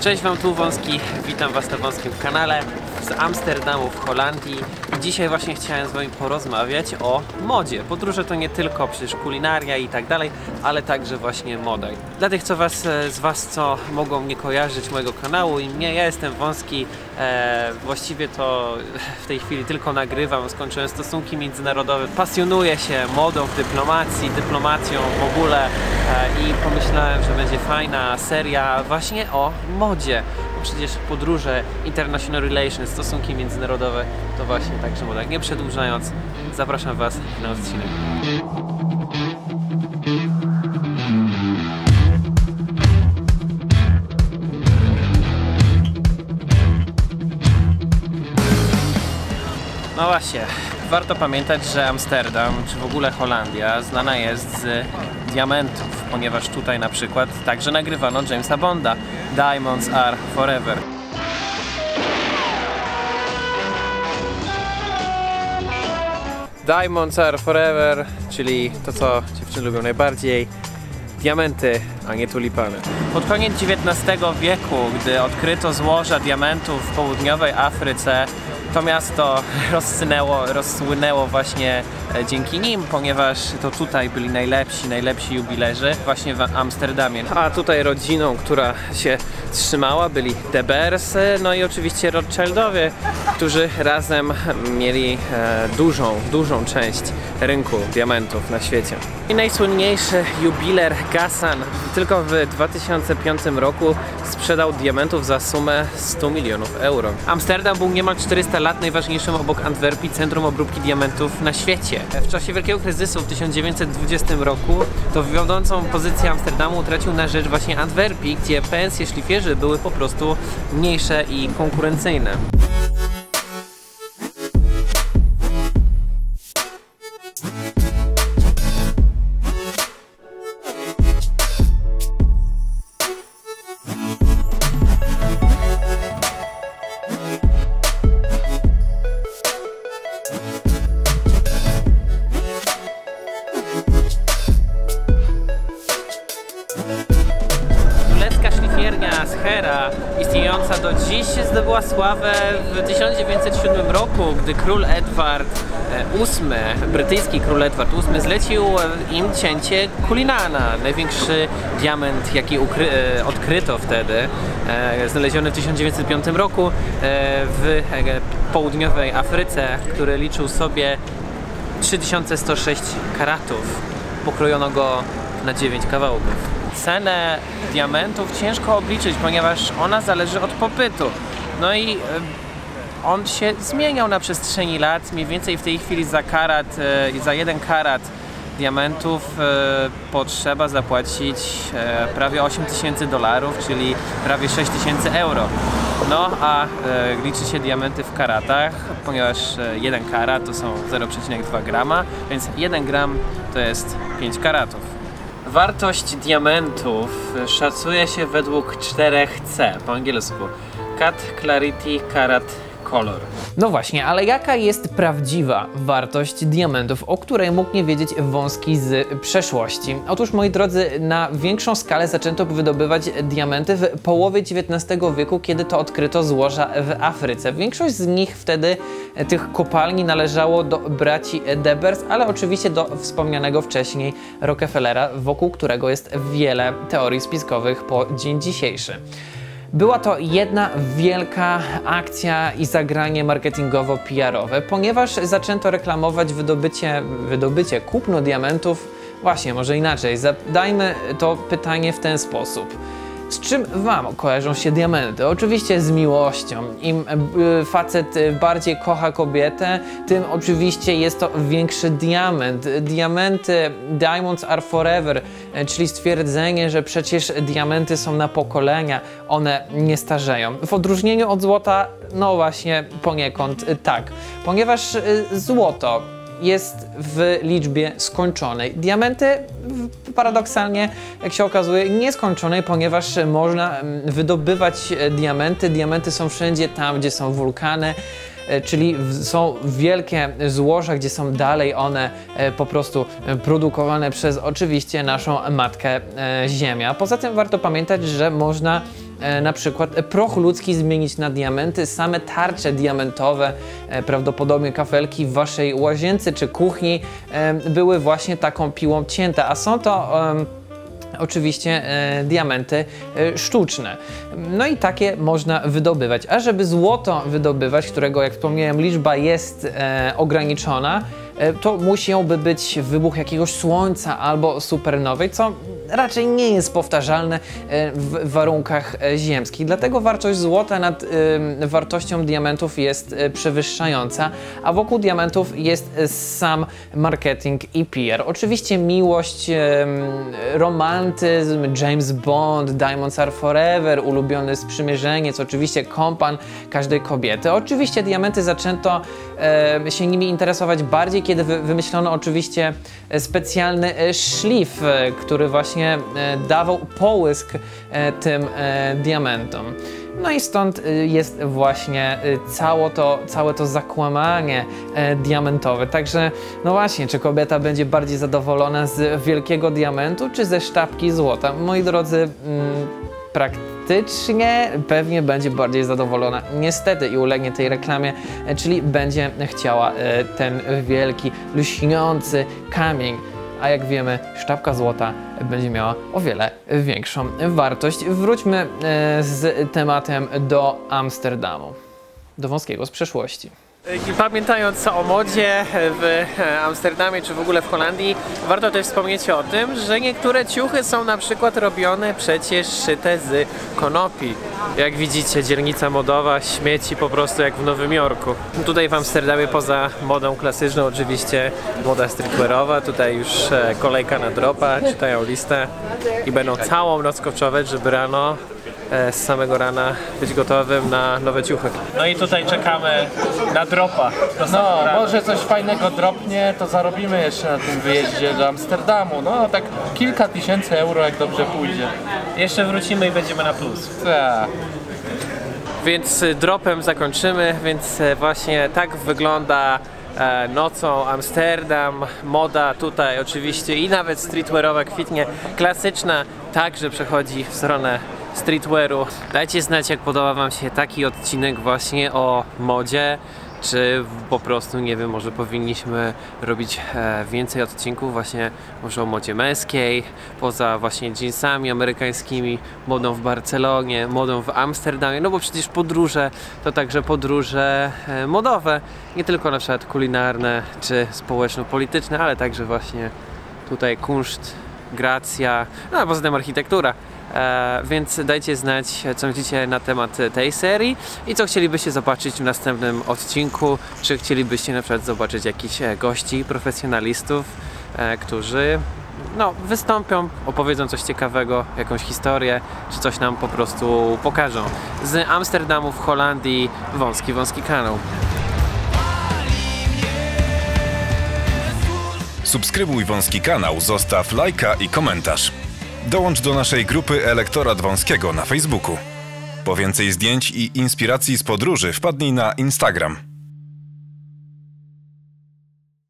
Cześć Wam, tu Wąski, witam Was na Wąskim kanale z Amsterdamu w Holandii i dzisiaj właśnie chciałem z Wami porozmawiać o modzie. Podróże to nie tylko przecież kulinaria i tak dalej, ale także właśnie moda. Dla tych co was, z Was, co mogą nie kojarzyć mojego kanału i mnie, ja jestem Wąski, e, właściwie to w tej chwili tylko nagrywam, skończyłem stosunki międzynarodowe, pasjonuję się modą, dyplomacji, dyplomacją w ogóle e, i pomyślałem, że będzie fajna seria właśnie o modzie. Przecież podróże, international relations, stosunki międzynarodowe to właśnie także moda. Nie przedłużając, zapraszam Was na odcinek. No właśnie, warto pamiętać, że Amsterdam, czy w ogóle Holandia, znana jest z diamentów, ponieważ tutaj na przykład także nagrywano Jamesa Bonda. Diamonds are forever. Diamonds are forever, czyli to co dziewczyny lubią najbardziej. Diamenty, a nie tulipany. Pod koniec XIX wieku, gdy odkryto złoża diamentów w południowej Afryce, to miasto rozsynęło, rozsłynęło właśnie e, dzięki nim, ponieważ to tutaj byli najlepsi, najlepsi jubilerzy właśnie w Amsterdamie. A tutaj rodziną, która się trzymała byli De Beers, no i oczywiście Rothschildowie, którzy razem mieli e, dużą, dużą część rynku diamentów na świecie. I najsłynniejszy jubiler Gassan tylko w 2005 roku sprzedał diamentów za sumę 100 milionów euro. Amsterdam był niemal 400 lat najważniejszym obok Antwerpii centrum obróbki diamentów na świecie. W czasie wielkiego kryzysu w 1920 roku to wiodącą pozycję Amsterdamu utracił na rzecz właśnie Antwerpii, gdzie pensje szlifierzy były po prostu mniejsze i konkurencyjne. W 1907 roku, gdy król Edward VIII, brytyjski król Edward VIII, zlecił im cięcie Kulinana, największy diament, jaki e, odkryto wtedy, e, znaleziony w 1905 roku e, w e, południowej Afryce, który liczył sobie 3106 karatów. Pokrojono go na 9 kawałków. Cenę diamentów ciężko obliczyć, ponieważ ona zależy od popytu. No i e, on się zmieniał na przestrzeni lat. Mniej więcej w tej chwili za karat, e, za jeden karat diamentów e, potrzeba zapłacić prawie 8 tysięcy dolarów, czyli prawie 6 tysięcy euro. No a liczy się diamenty w karatach, ponieważ e, 1 karat to są 0,2 grama, więc 1 gram to jest 5 karatów. Wartość diamentów szacuje się według 4C po angielsku. Cut, Clarity, Karat, Color. No właśnie, ale jaka jest prawdziwa wartość diamentów, o której mógł nie wiedzieć wąski z przeszłości? Otóż, moi drodzy, na większą skalę zaczęto wydobywać diamenty w połowie XIX wieku, kiedy to odkryto złoża w Afryce. Większość z nich wtedy, e, tych kopalni, należało do braci Debers, ale oczywiście do wspomnianego wcześniej Rockefellera, wokół którego jest wiele teorii spiskowych po dzień dzisiejszy. Była to jedna wielka akcja i zagranie marketingowo-PR-owe, ponieważ zaczęto reklamować wydobycie, wydobycie kupno diamentów, właśnie może inaczej, zadajmy to pytanie w ten sposób. Z czym Wam kojarzą się diamenty? Oczywiście z miłością. Im y, facet y, bardziej kocha kobietę, tym oczywiście jest to większy diament. Diamenty, diamonds are forever, y, czyli stwierdzenie, że przecież diamenty są na pokolenia, one nie starzeją. W odróżnieniu od złota, no właśnie poniekąd tak, ponieważ złoto jest w liczbie skończonej. Diamenty paradoksalnie, jak się okazuje, nieskończonej, ponieważ można wydobywać e, diamenty. Diamenty są wszędzie tam, gdzie są wulkany. e, Czyli są wielkie złoża, gdzie są dalej one e, po prostu produkowane przez oczywiście naszą matkę Ziemia. Poza tym warto pamiętać, że można e, na przykład proch ludzki zmienić na diamenty, same tarcze diamentowe, e, prawdopodobnie kafelki w waszej łazience czy kuchni e, były właśnie taką piłą cięte, a są to oczywiście e, diamenty e, sztuczne. No i takie można wydobywać. A żeby złoto wydobywać, którego jak wspomniałem liczba jest e, ograniczona, e, to musiałby być wybuch jakiegoś słońca albo supernowej, co raczej nie jest powtarzalne e, w warunkach e, ziemskich. Dlatego wartość złota nad e, wartością diamentów jest e, przewyższająca, a wokół diamentów jest e, sam marketing i PR. Oczywiście miłość, romantyzm, James Bond, Diamonds Are Forever, ulubiony sprzymierzeniec, oczywiście kompan każdej kobiety. Oczywiście diamenty zaczęto e, się nimi interesować bardziej, kiedy wy, wymyślono oczywiście e, specjalny e, szlif, e, który właśnie dawał połysk tym diamentom. No i stąd jest właśnie cało to, całe to zakłamanie diamentowe. Także, no właśnie, czy kobieta będzie bardziej zadowolona z wielkiego diamentu, czy ze sztabki złota? Moi drodzy, mm, praktycznie pewnie będzie bardziej zadowolona, niestety, i ulegnie tej reklamie, e, czyli będzie chciała e, ten wielki, lśniący kamień a jak wiemy, sztabka złota będzie miała o wiele większą wartość. Wróćmy e, z tematem do Amsterdamu, do wąskiego z przeszłości. I Pamiętając o modzie w Amsterdamie czy w ogóle w Holandii, warto też wspomnieć o tym, że niektóre ciuchy są na przykład robione przecież szyte z konopi. Jak widzicie, dzielnica modowa śmieci po prostu jak w Nowym Jorku. Tutaj w Amsterdamie poza modą klasyczną oczywiście moda streetwearowa, tutaj już e, kolejka na dropa, czytają listę i będą całą noc koczować, żeby rano z samego rana być gotowym na nowe ciuchy. No i tutaj czekamy na dropa. No, może coś fajnego dropnie, to zarobimy jeszcze na tym wyjeździe do Amsterdamu. No, tak kilka tysięcy euro, jak dobrze pójdzie. Jeszcze wrócimy i będziemy na plus. Tak. Więc y, dropem zakończymy, więc e, właśnie tak wygląda e, nocą Amsterdam, moda tutaj oczywiście i nawet streetwearowa kwitnie, klasyczna także przechodzi w stronę streetwearu. Dajcie znać jak podoba wam się taki odcinek właśnie o modzie, czy po prostu, nie wiem, może powinniśmy robić e, więcej odcinków właśnie może o modzie męskiej, poza właśnie jeansami amerykańskimi, modą w Barcelonie, modą w Amsterdamie, no bo przecież podróże to także podróże e, modowe, nie tylko na przykład kulinarne czy społeczno-polityczne, ale także właśnie tutaj kunszt, gracja, no a poza tym architektura. E, więc dajcie znać, co myślicie na temat tej serii i co chcielibyście zobaczyć w następnym odcinku. Czy chcielibyście na przykład zobaczyć jakichś e, gości, profesjonalistów, e, którzy no, wystąpią, opowiedzą coś ciekawego, jakąś historię, czy coś nam po prostu pokażą. Z Amsterdamu w Holandii wąski, wąski kanał. Subskrybuj wąski kanał, zostaw lajka i komentarz. Dołącz do naszej grupy Elektorat Wąskiego na Facebooku. Po więcej zdjęć i inspiracji z podróży wpadnij na Instagram.